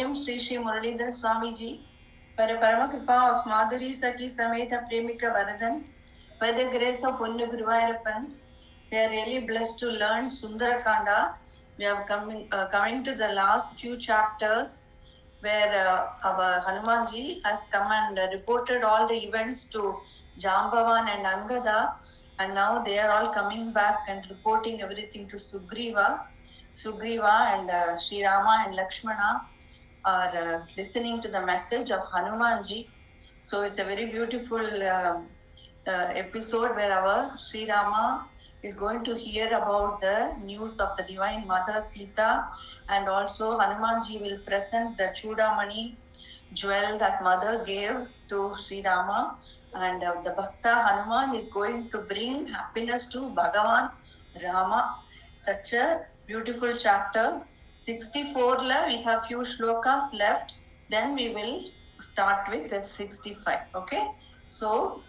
Sri Muralidhar Swamiji, for a Parama Kripa of Madhuri Saki Sameta Premika Varadan, by the grace of Ponnu Guruvayurappan, we are really blessed to learn Sundarakanda. We are coming, uh, coming to the last few chapters where uh, our Hanumanji has come and uh, reported all the events to Jambavan and Angada, and now they are all coming back and reporting everything to Sugriva. Sugriva and uh, Sri Rama and Lakshmana are uh, listening to the message of Hanumanji. So it's a very beautiful um, uh, episode where our Sri Rama is going to hear about the news of the Divine Mother Sita, and also Hanumanji will present the Chudamani jewel that mother gave to Sri Rama, and uh, the Bhakta Hanuman is going to bring happiness to Bhagavan Rama. Such a beautiful chapter. 64 la we have few shlokas left. Then we will start with the 65. Okay, so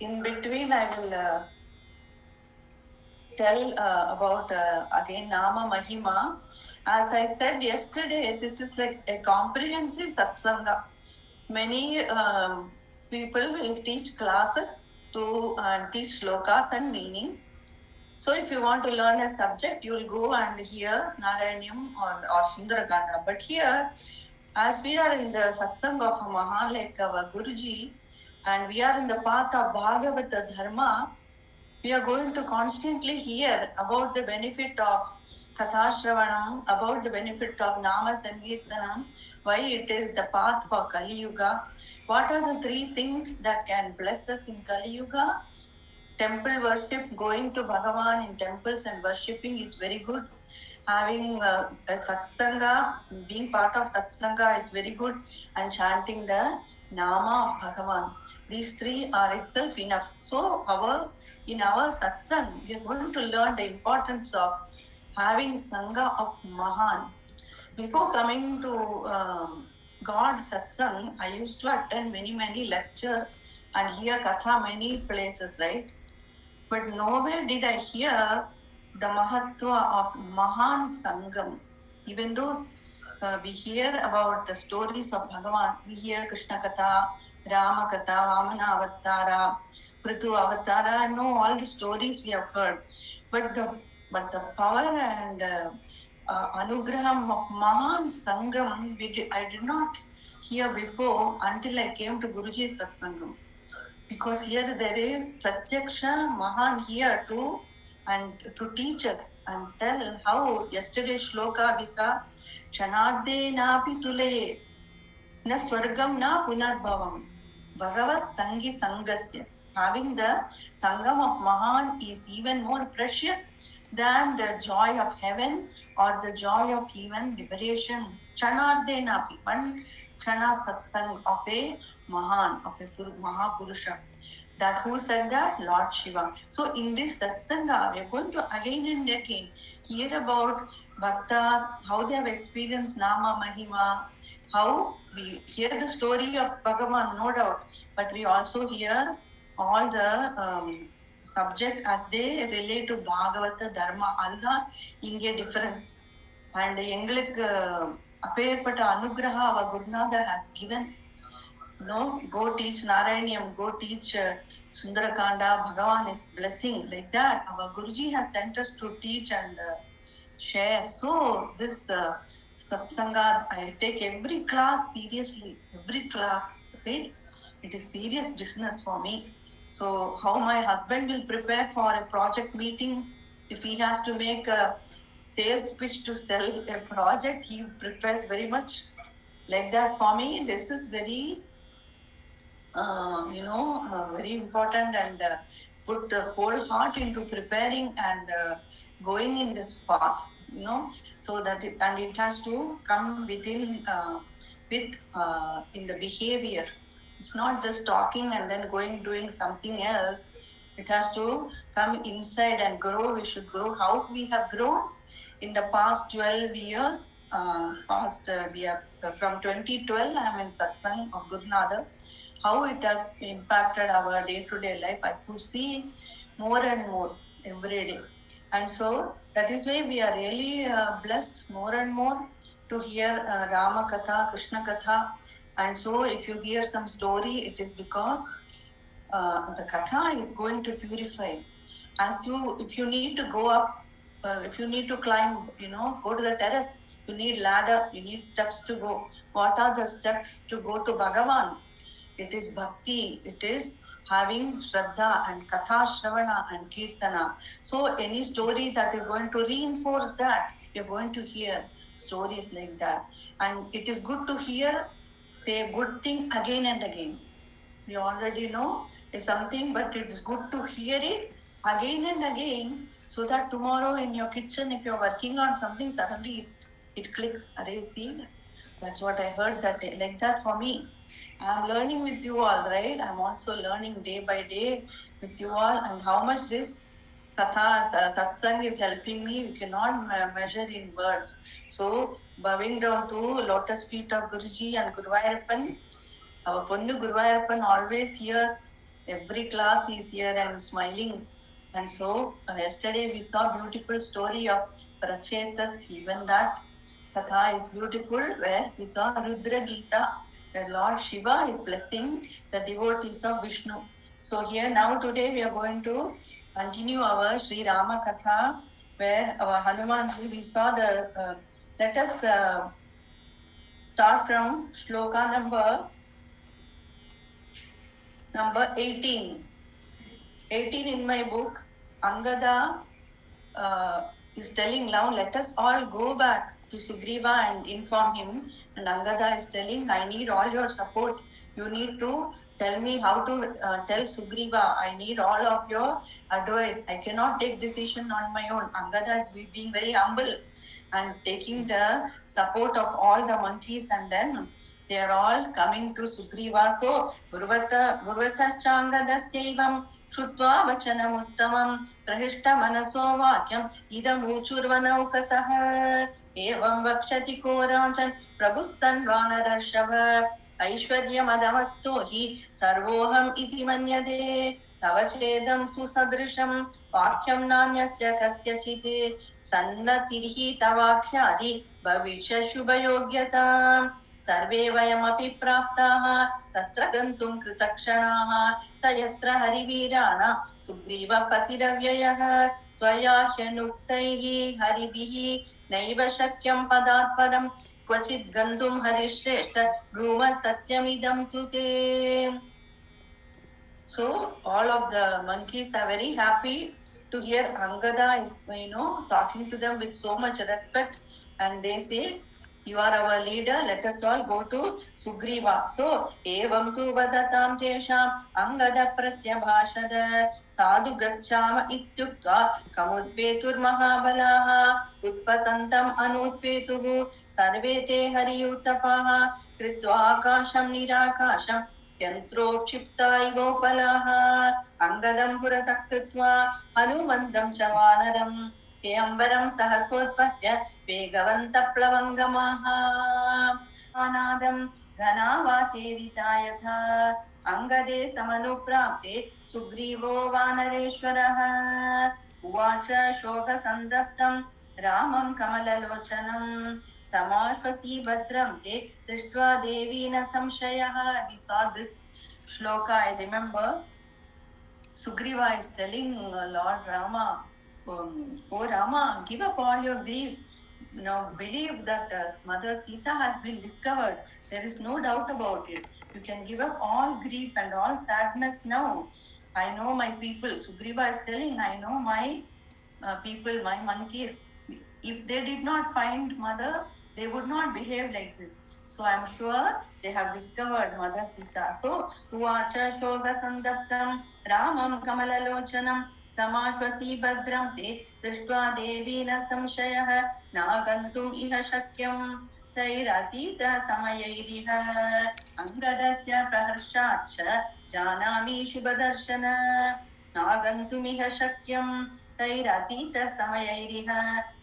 in between I will uh, tell uh, about uh, again Nama Mahima. As I said yesterday, this is like a comprehensive satsanga. Many um, people will teach classes to uh, teach slokas and meaning. So if you want to learn a subject, you will go and hear Narayaniam or, or Sundarakanda. But here, as we are in the satsang of Mahan like our Guruji, and we are in the path of Bhagavata Dharma, we are going to constantly hear about the benefit of Kathashravanam, about the benefit of Nama Sankirtanam, why it is the path for Kali Yuga. What are the three things that can bless us in Kali Yuga? Temple worship, going to Bhagavan in temples and worshipping is very good. Having uh, a satsanga, being part of satsanga is very good, and chanting the Nama of Bhagavan. These three are itself enough. So, our in our satsang, we are going to learn the importance of having sangha of Mahan. Before coming to um, God satsang, I used to attend many many lecture and hear katha many places, right? But nowhere did I hear the mahatva of Mahan Sangam. Even though uh, we hear about the stories of Bhagavan, we hear Krishna Katha, Rama Katha, Vamana Avatara, Prithu Avatara, I know all the stories we have heard. But the but the power and uh, uh, anugraham of Mahan Sangam, did, I did not hear before until I came to Guruji's Satsangam. Because here there is Pratyaksha Mahan here too, and to teach us and tell how yesterday shloka visa chanarde napi tule na swargam na punarbhavam bhagavat sangi sangasya. Having the sangam of mahan is even more precious than the joy of heaven or the joy of even liberation. Chanarde napi one chana satsang of a mahan of a Pur- mahapurusha that who said that lord shiva so in this satsanga we are going to again and again hear about bhaktas how they have experienced nama mahima how we hear the story of bhagavan no doubt but we also hear all the um, subject as they relate to bhagavata dharma அதுதான் இங்கே difference and எங்களுக்கு அப்பேற்பட்ட அனுகிரகா அவ குருநாதர் has given no go teach narayaniam go teach uh, sundarakanda bhagavan is blessing like that. Our guruji has sent us to teach and uh, share. So this uh, satsanga i take every class seriously every class okay? It is serious business for me. So how my husband will prepare for a project meeting if he has to make a sales pitch to sell a project he prepares very much like that for me. This is very uh, you know, uh, very important and uh, put the whole heart into preparing and uh, going in this path, you know, so that it, and it has to come within uh, with uh, in the behavior. It's not just talking and then going doing something else. It has to come inside and grow. We should grow. How we have grown in the past 12 years. Uh, past uh, we have from 2012. I am in satsang of Gurunada how it has impacted our day-to-day life i could see more and more every day and so that is why we are really uh, blessed more and more to hear uh, Rama Katha, Krishna Katha. And so, if you hear some story, it is because uh, the Katha is going to purify. As you, if you need to go up, uh, if you need to climb, you know, go to the terrace, you need ladder, you need steps to go. What are the steps to go to Bhagavan? It is bhakti, it is having Shraddha and Katha Shravana and Kirtana. So, any story that is going to reinforce that, you're going to hear stories like that. And it is good to hear, say good thing again and again. We already know is something, but it is good to hear it again and again so that tomorrow in your kitchen, if you're working on something, suddenly it, it clicks. Array, see, that's what I heard that day. Like that for me. I'm learning with you all, right? I'm also learning day by day with you all, and how much this katha, satsang is helping me, we cannot measure in words. So, bowing down to lotus feet of Guruji and Guruvayurappan, our Ponnu Guruvayurappan always hears every class is here and smiling. And so, yesterday we saw beautiful story of Prachetas, even that Katha is beautiful, where we saw Rudra Gita, Lord Shiva is blessing the devotees of Vishnu. So here now today we are going to continue our Sri Rama Katha, where our Hanumanji, we saw the, uh, let us uh, start from shloka number number 18. 18 in my book, Angada uh, is telling now, let us all go back to Sugriva and inform him. And Angada is telling, I need all your support. You need to tell me how to uh, tell Sugriva. I need all of your advice. I cannot take decision on my own. Angada is being very humble and taking the support of all the monkeys and then they are all coming to Sugriva. So, Gurvata, Gurvataschangadasyevam Shutva Vachanamuttamam Prahishta Manaso Vakyam Idamuchurvanaukasah एवं वक्षति को राजन् प्रभुः सन्वानरर्षभ ऐश्वर्यमदमत्तो हि सर्वोऽहम् इति मन्यते। तव चेदं सुसदृशं, वाक्यं नान्यस्य कस्यचित्। सन्नतिर्हि तवाख्यादि भविष्यशुभयोग्यता सर्वे वयमपि प्राप्ताः, तत्र गन्तुं कृतक्षणाः। स यत्र हरिवीराणा, सुग्रीवपतिरव्ययः। त्वया ह्यनुक्तैः हरिभिः नैव शक्यं पदात् परं क्वचित् गन्तुं हरिश्रेष्ठ ब्रूम सत्यमिदं तु ते So all of the monkeys are very happy to hear Angada is, you know, talking to them with so much respect, and they say, "You are our leader. Let us all go to Sugriva." So evam tu vadatam tesham Angada pratyabhashad sadhu gacchama ityuktva kamudpetur mahabalaha उत्पतन्तम् अनुत्पेतुः सर्वे ते हरियुतपाः कृत्वा आकाशं निराकाशं यन्त्रोक्षिप्ता इवोपलाः अङ्गदं पुरतः कृत्वा हनुमन्दं च वानरं ते अम्बरं सहसोत्पत्य वेगवन्तप्लवङ्गमाः। अनादं घनावातेरिता यथा अङ्गदे समनुप्राप्ते सुग्रीवो वानरेश्वरः। उवाच शोकसन्दप्तं रामं कमललोचनं। समाश्वसी भद्रं ते दृष्ट्वा देवी न संशयः। We saw this shloka I remember. Sugriva is telling uh, Lord Rama um, oh Rama give up all your grief. Now believe that uh, Mother Sita has been discovered. There is no doubt about it. You can give up all grief and all sadness now. I know my people. Sugriva is telling I know my uh, people my monkeys if they did not find mother, they would not behave like this. So I'm sure they have discovered Mother Sita. So, Uvacha Shoga Sandaptam Ramam Kamalalocanam Samashvasi Badram Te Drishtva Devi Na Samshayah Nagantum Iha Shakyam तैरतीत समयैरिह अङ्गदस्य प्रहर्षाच्च जानामि शुभदर्शन नागन्तुमिह शक्यं तैरतीतसमयैरिह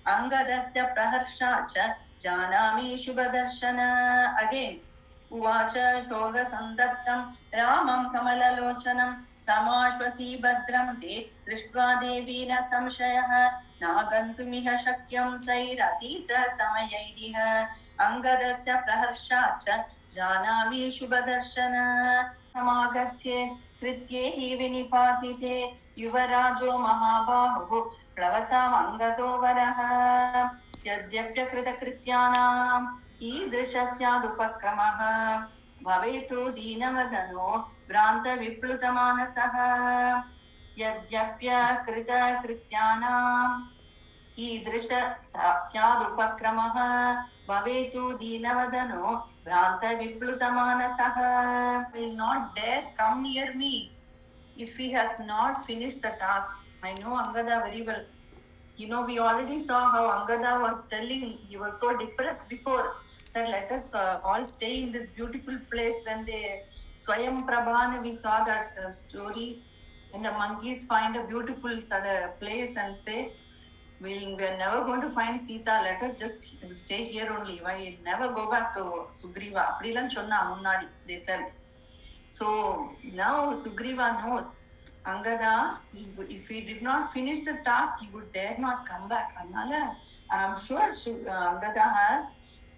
अङ्गदस्य प्रहर्षाच्च जानामि शुभदर्शन। Again उवाच शोकसन्दत्तं रामं कमललोचनं समाश्वसी भद्रं ते दृष्ट्वा देवी न संशयः। नागन्तुमिह शक्यं तैरतीतसमयैरिह अङ्गदस्य प्रहर्षात् च जानामि शुभदर्शन। समागच्छेत्। कृत्ये हि विनिपातिते युवराजो महाबाहुः प्लवताम् अङ्गदो वरः। यद्यप्यकृतकृत्यानाम् ईदृशस्यादुपक्रमः। भवेतु दीनवदनो भ्रान्तविप्लुतमानसः। यद्यप्यकृतकृत्यानाम् ईदृश सा- स्यादुपक्रमः भवेतु दीनवदनो भ्रान्तविप्लुतमानसः will not dare come near me if he has not finished the task. I know Angada very well. You know, we already saw how Angada was telling, he was so depressed before. Said, let us uh, all stay in this beautiful place. When they Swayam Prabhana, we saw that uh, story. And the monkeys find a beautiful sort of place and say, we'll, we're never going to find Sita. Let us just stay here only. Why never go back to Sugriva? அப்படிலாம் சொன்னா முன்னாடி they said. So now Sugriva knows Angada, he, would- if he did not finish the task, he would dare not come back. Anala, I'm sure Su- uh, Angada has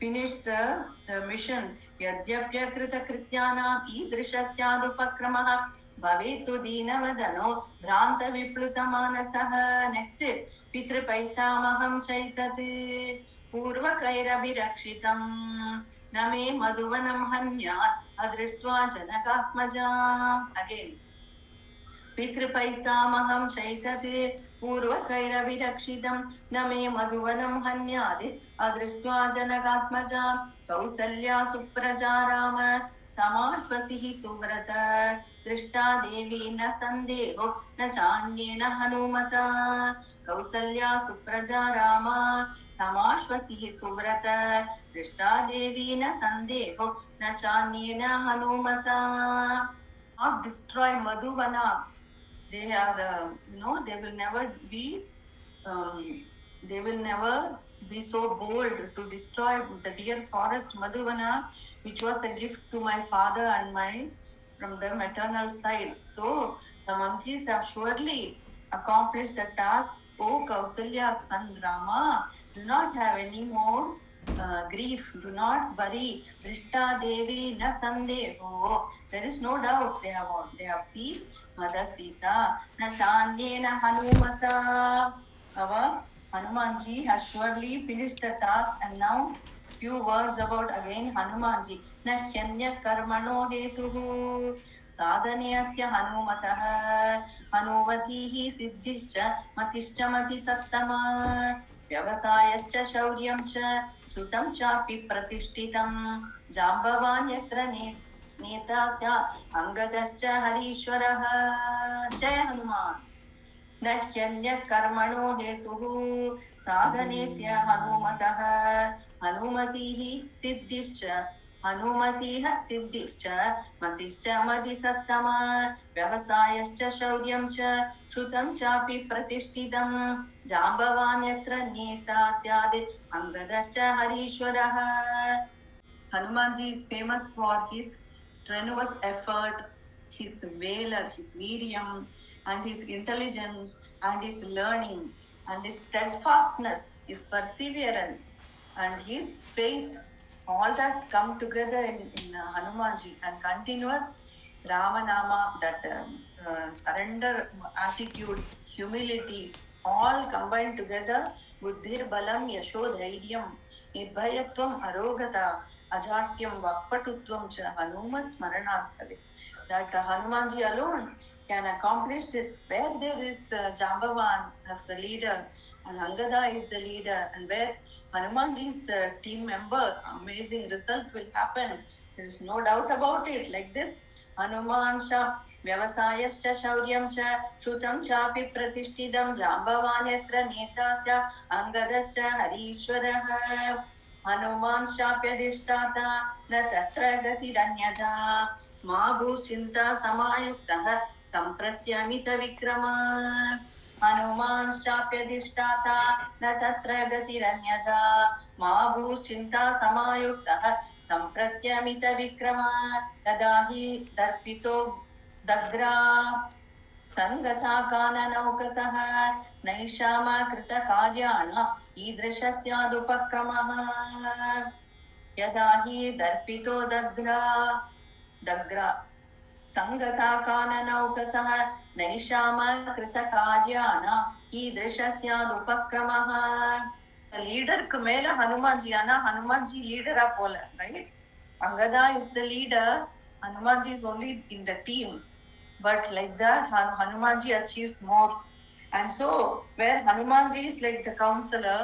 finished the, the mission. Yadhyapya krita krityanam idrishasyad upakramaha bhavetu dinavadano bhranta vipluta manasaha. Next step. Pitra paitamaham chaitati पूर्वकैरभिरक्षितम् न मे मधुवनं हन्यात् अदृष्ट्वा जनकात्मजा again पितृपैतामहं चैतत् पूर्वकैरभिरक्षितं न मे मधुवनं हन्यात् अदृष्ट्वा जनकात्मजा। कौसल्या सुप्रजा राम, समाश्वसिः सुव्रत। दृष्टा देवी न सन्देहो, न चान्येन हनुमता। कौसल्या सुप्रजा राम, समाश्वसिः सुव्रत। दृष्टा देवी न सन्देहो, न चान्येन हनुमता। Not destroy Madhuvana. They are, uh, no, they will never be, um, they will never be so bold to destroy the dear forest Madhuvana, which was a gift to my father and my from the maternal side. So the monkeys have surely accomplished the task. O Kausalya's son Rama, do not have any more uh, grief, do not worry. Drishta Devi na sandeho. There is no doubt they have they have seen Mother Sita. Na chandena Hanumata. Our Hanumanji has surely finished the task and now few words about again Hanumanji. Na hyanya karmano hetuhu. साधनेऽस्य हनुमतः हनुमतीः सिद्धिश्च मतिश्च मतिसत्तमा व्यवसायश्च शौर्यं च श्रुतं चापि प्रतिष्ठितं जाम्बवान् यत्र ने नेता स्यात् अङ्गदश्च हरीश्वरः। जय हनुमान्। न ह्यन्यः कर्मणो हेतुः साधनेस्य हनुमतः। हनुमतिः सिद्धिश्च हनुमतिः सिद्धिश्च, मतिश्च मतिसत्तमा, व्यवसायश्च शौर्यं च चापि प्रतिष्ठितं। जाम्बवान् यत्र नेता स्यात् अङ्गदश्च हरीश्वरः। Hanumanji is famous for his strenuous effort, his valor, his viriam, and his intelligence, and his learning, and his steadfastness, his perseverance, and his faith, all that come together in, in uh, Hanumanji and continuous Ramanama, that um, uh, surrender attitude, humility, all combined together, buddhir balam, yasho dhairyam, nirbhayatvam arogata, ajatyam vakpatutvam cha Hanuman smaranat. That uh, Hanumanji alone can accomplish this. Where there is uh, Jambavan as the leader and Angada is the leader and where Hanumanji is the team member, amazing result will happen. There is no doubt about it. Like this, Hanuman च व्यवसायश्च शौर्यं च श्रुतं चापि प्रतिष्ठितं जाम्बवान् यत्र नेता स्यात् अङ्गदश्च हरीश्वरः हनुमान् शाप्यधिष्ठाता न तत्र गतिरन्यथा मा भूश्चिन्ता समायुक्तः सम्प्रत्यमितविक्रम हनुमांश्चाप्यधिष्ठाता, न तत्र गतिरन्यथा। मा भूश्चिन्ता समायुक्तः, सम्प्रत्यमितविक्रमा। तदा हि दर्पितो दग्रा। सङ्गता काननौकसः नैषामाकृतकार्याण ईदृशस्यादुपक्रमः। यदा हि दर्पितो दग्रा। दग्रा। सङ्गता काननौकसः நைஷாமகிருதகாரியான ஈதிருஷஸ்யாதுபக்ரமः லீடருக்கு மேல ஹனுமான்ஜி ஆனா ஹனுமான்ஜி லீடரா போல ரைட் அங்கதான் is the leader Hanumanji is only in the team but like that Han- hanumanji achieves more and so where hanumanji is like the counselor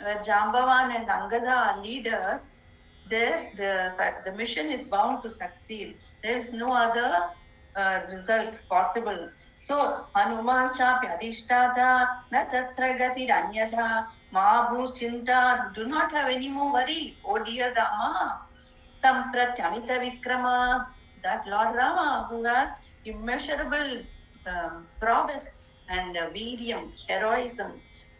where jambavan and angada are leaders there the the mission is bound to succeed. There is no other uh, result possible. So hanuman chapya adhishtata na tatra gatir anyatha ma chinta do not have any more worry oh dear rama sampratyamita vikrama that lord rama who has immeasurable um, prowess and uh, heroism.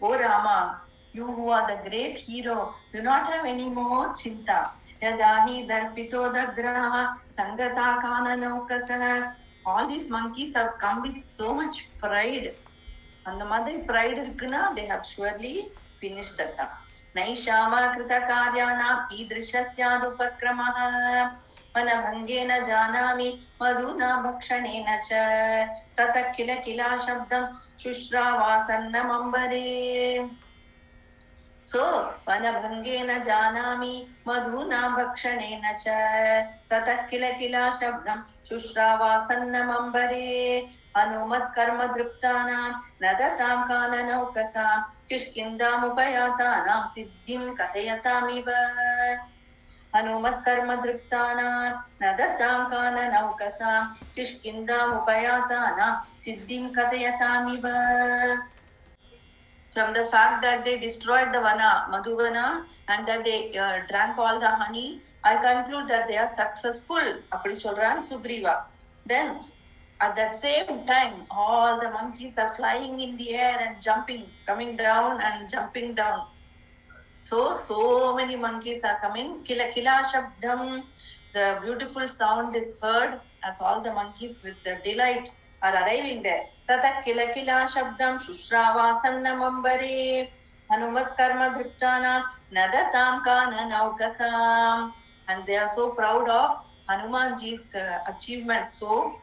O Rama, You who are the great hero, do not have any more chinta. Yadahi darpito dagraha sangata kana naukasana. All these monkeys have come with so much pride. and the mother pride irukna அந்த மாதிரி pride இருக்குன்னா they have surely finish the task नैषामा कृतकार्याणाम् ईदृशस्यादुपक्रमः मनभङ्गेन जानामि मधुना भक्षणेन च kila shabdam shushra शब्दं शुश्रावासन्नमम्बरे सो, वनभङ्गेन जानामि मधुना भक्षणेन च। ततः किल किला शब्दं शुश्रावासन्नमम्बरे। अनुमत्कर्मदृप्तानां न दतां काननौकसां किष्किन्दामुपयातानां सिद्धिं कथयतामिव। हनुमत्कर्मदृप्तानां न दत्तां काननौकसां किष्किन्दामुपयातानां सिद्धिं कथयतामिव। from the fact that they destroyed the vana, Madhuvana, and that they uh, drank all the honey, I conclude that they are successful, Apadi Sugriva. Then, at that same time, all the monkeys are flying in the air and jumping, coming down and jumping down. So, so many monkeys are coming. Kila kila shabdam, the beautiful sound is heard as all the monkeys with the delight are arriving there. Tata kila kila shabdam shushravasanamambare hanumat karma driptana nadatam kana naukasam. And they are so proud of Hanumanji's uh, achievement. So,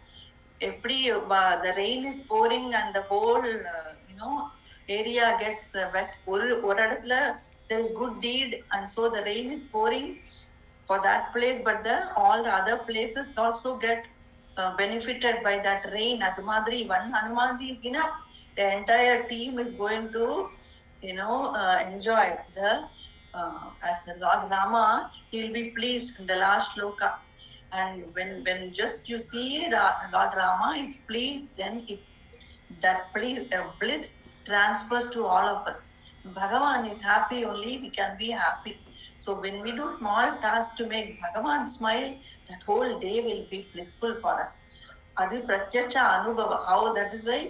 every uh, the rain is pouring and the whole uh, you know area gets uh, wet ஒரு ஒரு இடத்துல there is good deed and so the rain is pouring for that place but the all the other places also get Uh, benefited by that rain. At one Hanumanji is enough. The entire team is going to, you know, uh, enjoy the, uh, as the Lord Rama, he will be pleased in the last loka. And when, when just you see Ra- Lord Rama is pleased, then it, that please, uh, bliss transfers to all of us. Bhagavan is happy only, we can be happy. So when we do small tasks to make bhagavan smile that whole day will be blissful for us adu pratyaksha anubhava how that is why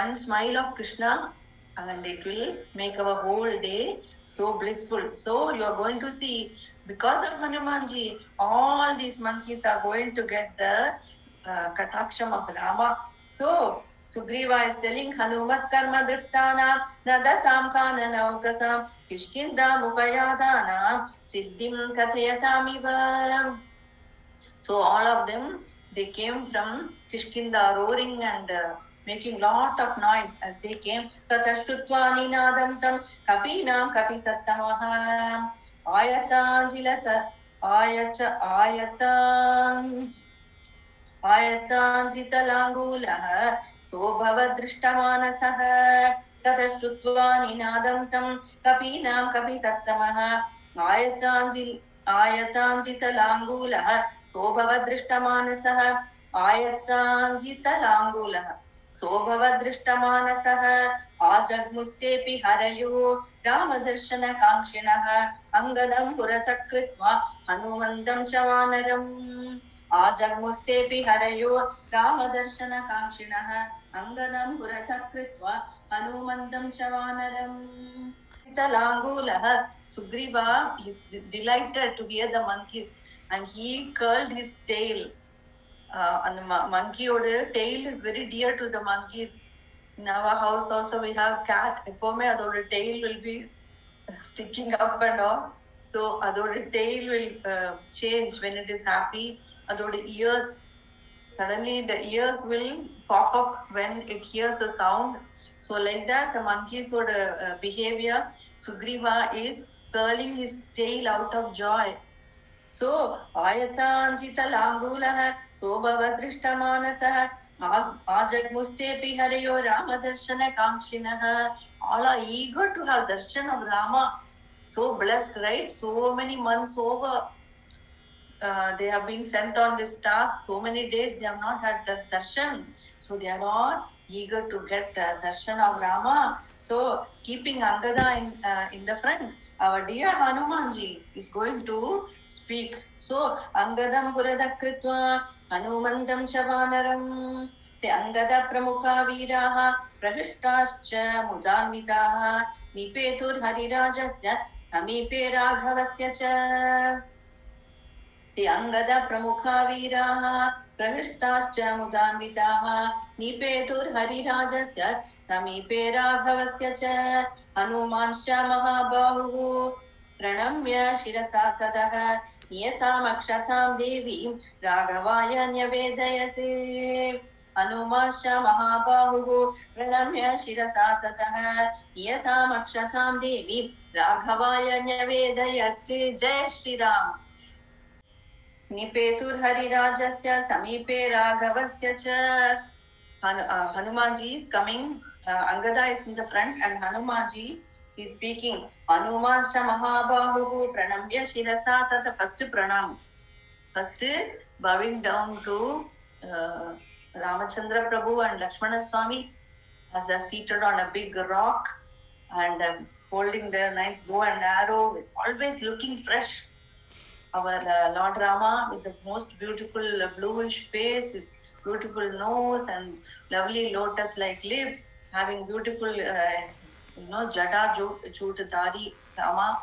one smile of krishna and it will make our whole day so blissful so you are going to see because of hanumanji all these monkeys are going to get the uh, kataksham of rama so Sugriva is telling Hanumat karma driptana nadatam kananaukasam siddhim kathayatamiva. So all of them, they came from Kishkinda roaring and uh, making lot of noise as they came. Tatashutva ninadam tam kapinam kapisattamah ayatanjilata ayacha ayatanj आयताञ्जितलाङ्गूलः सोऽभवदृष्टमानसः ततश्रुत्वा निनादं तं कपीनां कपिसत्तमः। आयताञ्जि आयताञ्जितलाङ्गूलः सोऽभवदृष्टमानसः आयताञ्जितलाङ्गूलः सोऽभवदृष्टमानसः आजग्मुस्तेऽपि हरयो रामदर्शनकाङ्क्षिणः। अङ्गदं पुरतः कृत्वा हनुमन्दं च वानरम्। आजग्मुस्तेऽपि हरयो रामदर्शनकाङ्क्षिणः अङ्गदं पुरतः कृत्वा हनुमन्दं च वानरम् delighted to hear the monkeys and he curled his tail. Uh, and the monkey or tail is very dear to the monkeys. In our house also we have cat. the tail will be sticking up and all. So the tail will uh, change when it is happy. the ears, suddenly the ears will pop up when it hears a sound so like that, the monkey's sort of uh, behavior, Sugriva is curling his tail out of joy. So, ayatanjita langulaha, sobhava drishtamanasah, ajagmustepi hariyo ramadarshana kankshinaha. All are eager to have darshan of Rama. So blessed, right? So many months over uh, they have been sent on this task so many days they have not had the darshan so they are all eager to get uh, darshan of rama so keeping angada in uh, in the front our dear hanumanji is going to speak so angadam puradakritva hanumandam chavanaram ते अङ्गदप्रमुखा वीराः प्रहृष्टाश्च मुदान्विताः निपेतुर्हरिराजस्य समीपे राघवस्य च। ते अङ्गदप्रमुखा वीराः प्रहृष्टाश्च मुदान्विताः निपेतुर्हरिराजस्य समीपे राघवस्य च। हनुमांश्च महाबाहुः। प्रणम्य शिरसा ततः नियतामक्षतां देवीं राघवाय न्यवेदयत्। हनुमांश्च महाबाहुः प्रणम्य शिरसा ततः नियतामक्षतां देवीं राघवाय न्यवेदयत्। जय श्रीराम। निपेतुर्हरिराजस्य समीपे राघवस्य च। Hanumanji is coming, uh, Angada is in the front and Hanumanji is speaking. Hanumansha Mahabahu Pranamya Shirasa Tata first pranam. First bowing down to uh, Ramachandra Prabhu and Lakshmana Swami as they are seated on a big rock and uh, holding their nice bow and arrow, always looking fresh our uh, Lord Rama with the most beautiful uh, bluish face, with beautiful nose and lovely lotus-like lips, having beautiful, you know, jada chutadari Rama,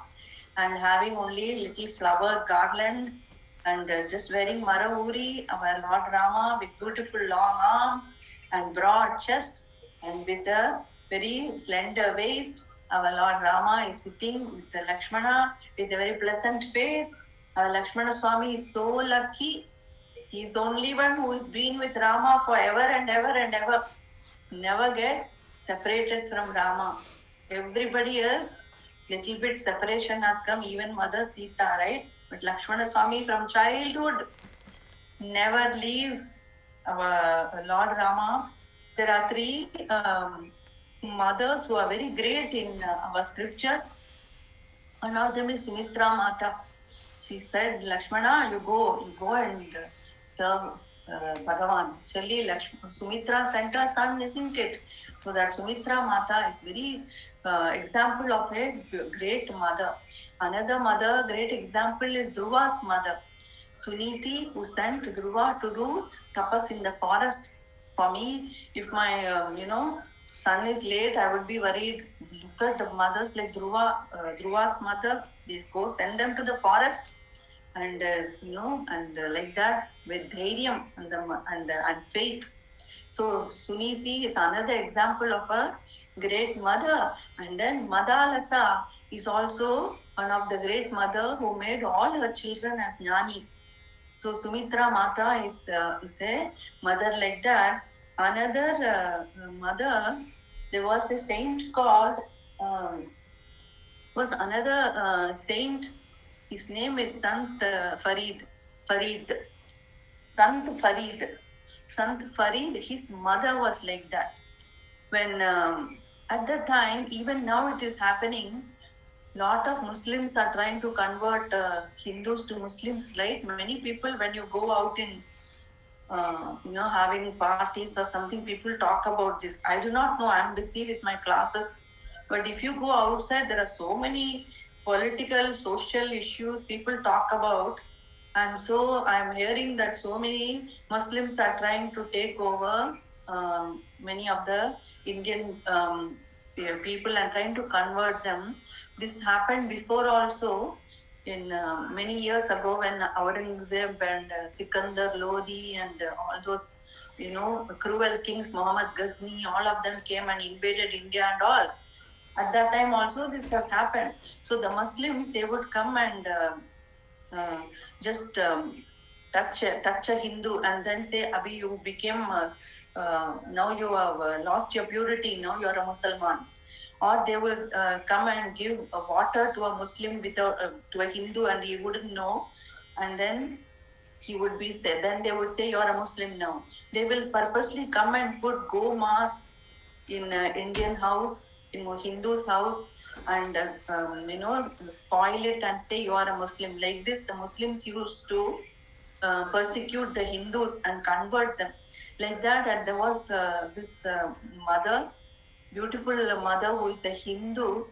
and having only little flower garland and uh, just wearing marauri, our Lord Rama with beautiful long arms and broad chest and with a very slender waist. Our Lord Rama is sitting with the Lakshmana with a very pleasant face uh, Lakshmana Swami is so lucky. He's the only one who has been with Rama forever and ever and ever. Never get separated from Rama. Everybody else, little bit separation has come, even Mother Sita, right? But Lakshmana Swami from childhood never leaves our Lord Rama. There are three um, mothers who are very great in uh, our scriptures. One of them is Sumitra Mata she said, Lakshmana, you go, you go and serve uh, Bhagavan. Actually, Lakshmana, Sumitra sent her son, isn't it? So that Sumitra Mata is very uh, example of a great mother. Another mother, great example is Dhruva's mother. Suniti, who sent Dhruva to do tapas in the forest. For me, if my, um, you know, son is late, I would be worried. Look at the mothers like Dhruva, uh, Dhruva's mother, they go send them to the forest and uh, you know and uh, like that with dhairyam and the, and, uh, and faith so suniti is another example of a great mother and then madalasa is also one of the great mother who made all her children as jnanis so sumitra mata is uh, is a mother like that another uh, mother there was a saint called um, was another uh, saint. His name is Sant uh, Farid. Farid. Sant Farid. Sant Farid, his mother was like that. When um, at that time, even now it is happening, lot of Muslims are trying to convert uh, Hindus to Muslims, right? Many people, when you go out in, uh, you know, having parties or something, people talk about this. I do not know. I'm busy with my classes but if you go outside, there are so many political, social issues people talk about. And so I'm hearing that so many Muslims are trying to take over um, many of the Indian um, pe- people and trying to convert them. This happened before also in uh, many years ago when Aurangzeb and uh, Sikandar Lodi and uh, all those, you know, cruel kings, Muhammad Ghazni, all of them came and invaded India and all. At that time also this has happened. So the Muslims, they would come and uh, just um, touch a, touch a Hindu and then say, Abhi, you became, uh, uh, now you have uh, lost your purity, now you are a Muslim. Or they uh, come and give water to a Muslim without, to a Hindu and he wouldn't know. And then he would be said, then they would say, you're a Muslim now. They will purposely come and put go mass in uh, Indian house, in a Hindu's house, and um, you know spoil it and say you are a Muslim. Like this, the Muslims used to uh, persecute the Hindus and convert them. Like that, and there was uh, this uh, mother, beautiful mother who is a Hindu,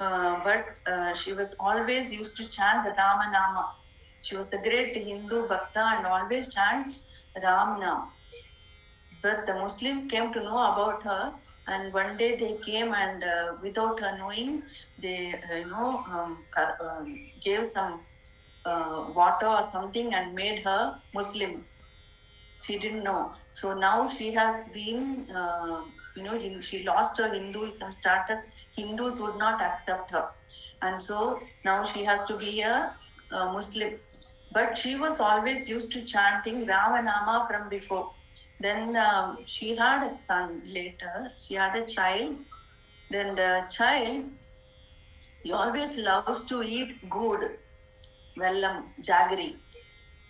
uh, but uh, she was always used to chant the Rama Nama. She was a great Hindu bhakta and always chants Ram Nam. But the Muslims came to know about her, and one day they came and uh, without her knowing, they uh, you know um, um, gave some uh, water or something and made her Muslim. She didn't know. So now she has been, uh, you know, Hin- she lost her Hinduism status. Hindus would not accept her, and so now she has to be a, a Muslim. But she was always used to chanting Ramanama from before. Then um, she had a son later. She had a child. Then the child, he always loves to eat good, vellam, jaggery.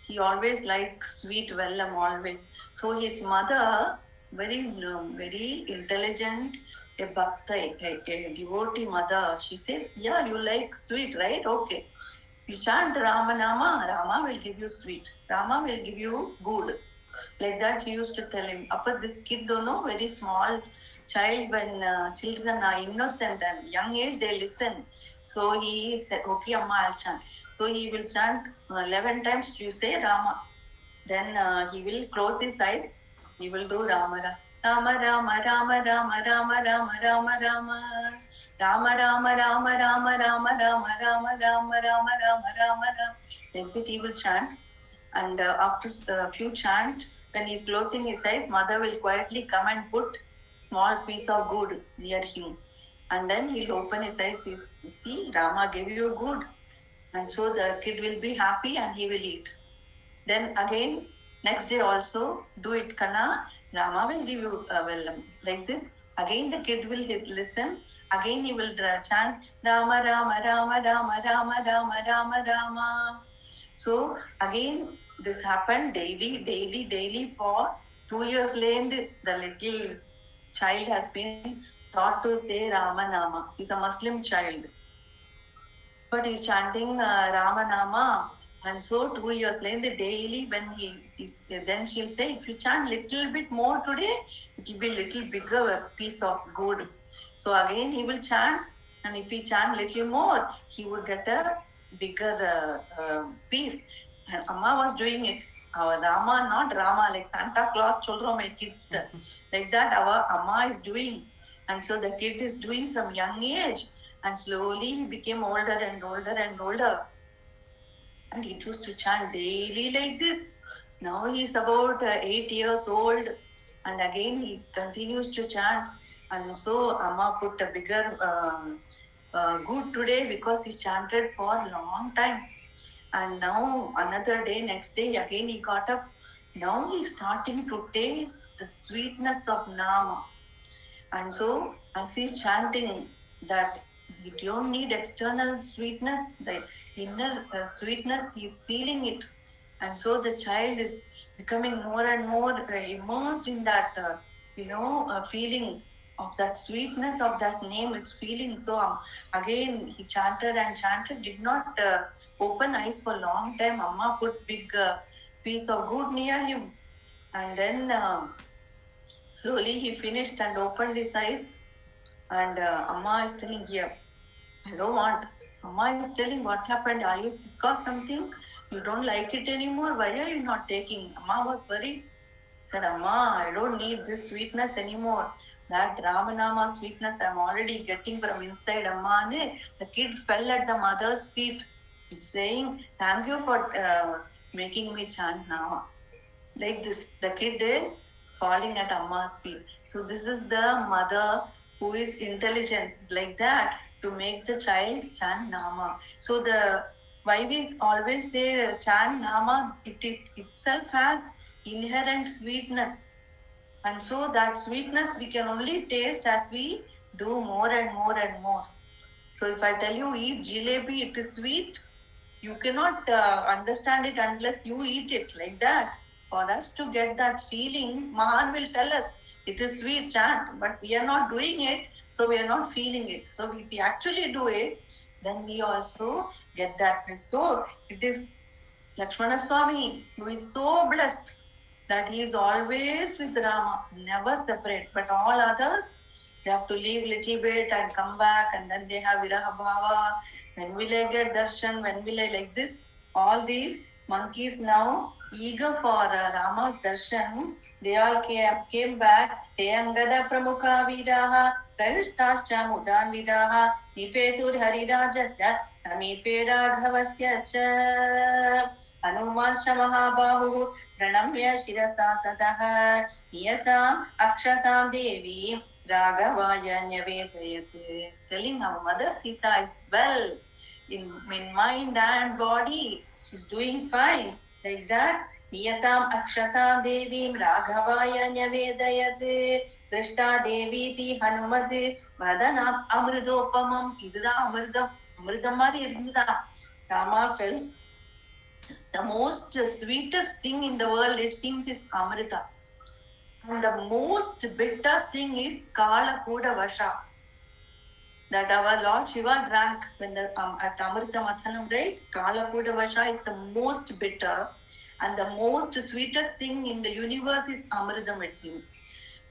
He always likes sweet vellam always. So his mother, very um, very intelligent, a bhakta, a, a devotee mother. She says, "Yeah, you like sweet, right? Okay. You chant Ramanama, Rama will give you sweet. Rama will give you good." Like that he used to tell him but this kid don't know very small child when uh, children are innocent and young age they listen so he said okay amma i'll chant so he will chant uh, 11 times you say rama then uh, he will close his eyes he will do rama rama rama rama rama rama rama rama rama Rama Rama Rama Rama Rama Rama Rama Rama Rama Rama Rama Rama like that he will chant and uh, after a few chant when he's closing his eyes mother will quietly come and put small piece of good near him. And then he'll open his eyes he see rama gave you good. And so the kid will be happy and he will eat. Then again next day also do it kana. Rama will give you uh, vellam like this. Again the kid will listen. Again he will uh, chant rama rama rama rama rama rama rama rama so again, this happened daily, daily, daily for two years later. The little child has been taught to say Rama Nama. He's a Muslim child, but he's chanting uh, Ramanama. And so two years later, daily when he is, then she'll say, if you chant little bit more today, it will be little bigger piece of good. So again he will chant, and if he chant little more, he would get a bigger uh, uh, piece. And Amma was doing it. Our Rama, not Rama, like Santa Claus children my kids. like that, our Amma is doing. And so the kid is doing from young age. And slowly he became older and older and older. And he used to chant daily like this. Now he's about uh, eight years old. And again he continues to chant. And so Amma put a bigger um, uh, good today because he chanted for a long time. And now another day, next day, again he got up. Now he's starting to taste the sweetness of Nama. And so as he's chanting that you don't need external sweetness, the inner uh, sweetness, he's feeling it. And so the child is becoming more and more immersed in that, uh, you know, uh, feeling of that sweetness of that name, it's feeling so. Um, again, he chanted and chanted, did not uh, open eyes for long time. Amma put big uh, piece of good near him, and then uh, slowly he finished and opened his eyes. And uh, Amma is telling, "Here, I don't want." Amma is telling, "What happened? Are you sick or something? You don't like it anymore? Why are you not taking?" Amma was very Said, Amma, I don't need this sweetness anymore. That Ramanama sweetness I'm already getting from inside Amma. The kid fell at the mother's feet, saying, Thank you for uh, making me chant Nama. Like this, the kid is falling at Amma's feet. So, this is the mother who is intelligent like that to make the child chant Nama. So, the why we always say chant Nama, it, it itself has inherent sweetness. And so that sweetness we can only taste as we do more and more and more. So if I tell you eat jalebi, it is sweet. You cannot uh, understand it unless you eat it like that. For us to get that feeling, Mahan will tell us it is sweet chant, but we are not doing it, so we are not feeling it. So if we actually do it, then we also get that. So it is Lakshmana Swami who is so blessed that he is always with Rama, never separate. But all others, they have to leave a little bit and come back, and then they have Viraha Bhava. When will I get darshan? When will I like this? All these monkeys now eager for uh, Rama's darshan. They all came, came back. Te angada pramukha viraha, prayushtascha mudan viraha, nipetur harirajasya समीपे राघवस्य च हनुमाश्च महाबाहुः प्रणम्य शिरसा ततः नियताम् अक्षतां देवी राघवाय न्यवेदयत् telling our mother Sita is well in, in mind and body. She's doing fine. Like that. Niyatam akshatam devim raghavaya nyavedayat. Drishta devi ti hanumat. Vadanat amridopamam. Idra amridam அமிர்தம் மாதிரி இருந்துதா Rama feels the most sweetest thing in the world it seems is amrita and the most bitter thing is kala kuda vasha that our lord shiva drank when the um, at amrita mathanam right kala kuda vasha is the most bitter and the most sweetest thing in the universe is amritam it seems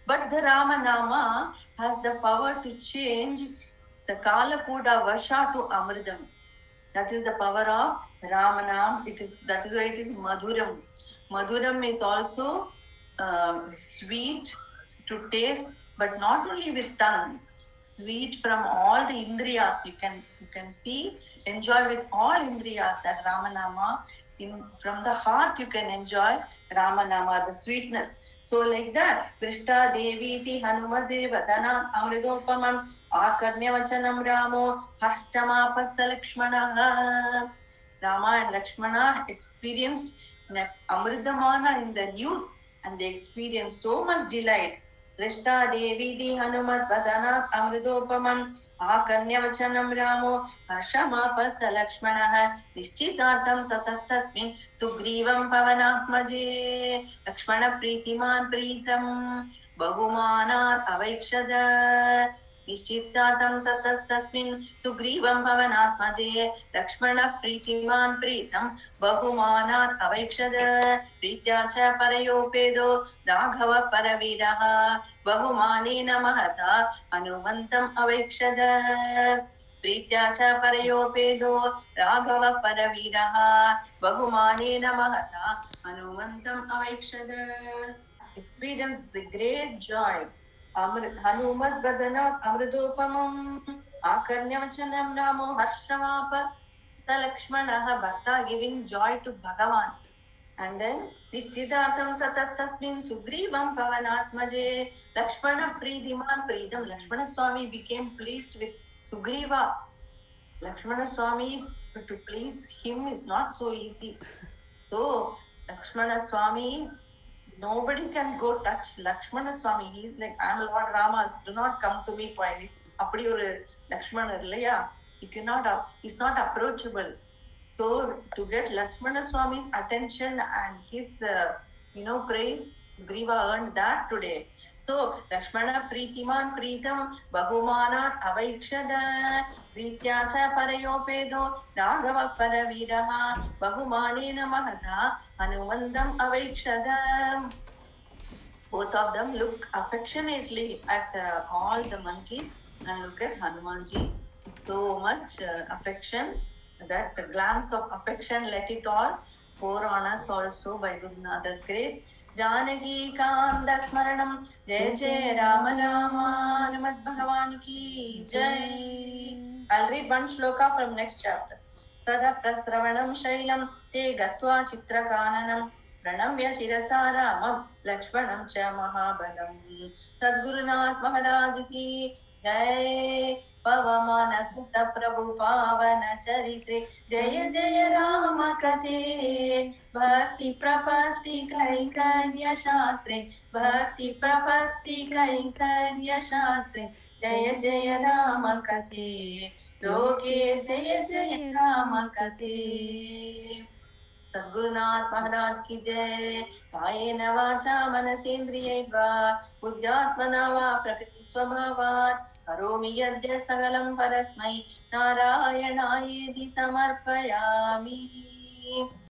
but the Ramanama has the power to change the Kala Kalakuda Vasha to Amridam. That is the power of Ramanam. It is that is why it is Madhuram. Madhuram is also um, sweet to taste, but not only with tongue. Sweet from all the indriyas. You can you can see, enjoy with all indriyas that Ramanama in from the heart you can enjoy Rama Ramanama, the sweetness. So like that, Drishta Devi ti Hanumade Vadana Amridopamam Akarnyavachanam Ramo Hashtamapasa Lakshmana. Rama and Lakshmana experienced Amridamana in the news and they experienced so much delight. दृष्टा देवी दी हनुमद्वदनात् अमृतोपमम् आकन्यावचनम रामो हर्षमापस लक्ष्मणः निश्चितार्थं ततस्तस्मिन् सुग्रीवं पवनात्मजे। लक्ष्मणप्रीतिमान् प्रीतम्। बहुमानात् अवैक्षद। निश्चितार्थं ततस्तस्मिन् सुग्रीवं भवनात्मजे। लक्ष्मणः प्रीतिमान् प्रीतं बहुमानात् अवैक्षद प्रीत्या च परयोपेदो राघव परवीरः। बहुमानेन महता हनुमन्तम् अवैक्षद प्रीत्या च परयोपेदो राघव परवीरः। बहुमानेन महता हनुमन्तम् experience the great joy. हनुमद् वदनात् अमृतोपमम् आकर्ण्यवचनं रामो हर्षमाप स लक्ष्मणः भक्ता giving joy to Bhagavan and then निश्चितार्थं ततस्तस्मिन् सुग्रीवं पवनात्मजे लक्ष्मण प्रीतिमान् प्रीतं Lakshmana Swami became pleased with Sugriva Swami to please him is not so easy so Swami nobody can go touch Lakshmana Swami. He's like, I'm Lord Rama, do not come to me for anything. அப்படி ஒரு லக்ஷ்மணர் இல்லையா he cannot uh, he's not approachable so to get lakshmana swami's attention and his uh, you know praise sugriva earned that today so lakshmana pritiman pritam bahumanat avaikshada प्रीत्या च परयोपेदो राघव परवीरः बहुमानेन महता हनुमन्दम् अवैक्षद both of them look affectionately at uh, all the monkeys and look at Hanumanji. So much uh, affection, that glance of affection, let it all pour on us also by Gurunath's grace. Janaki స్మరణం జయ జయ రామ రామ హనుమద్ భగవాన్కి జై I'll read one shloka from next chapter తద ప్రశ్రవణం శైలం తే గత్వా చిత్రకాననం ప్రణమ్య శిరసా రామం లక్ష్మణం చ మహాబలం సద్గురునాథ్ మహారాజ్కి జై वमानभु पावन चरित्रे। जय जय राम कथे। भक्ति प्रपत्ति कैकर्य शास्त्रे। भक्ति प्रपत्ति कैकर्य शास्त्रे। जय जय राम कथे। लोके जय जय राम कथे। सद्गुरुनाथ महाराज की जय। कायेन वाचा मनसेन्द्रियैर्वा। बुद्ध्यात्मना वा प्रकृतिस्वभावात्। करोमि यद्य सकलं परस्मै नारायणायेति समर्पयामि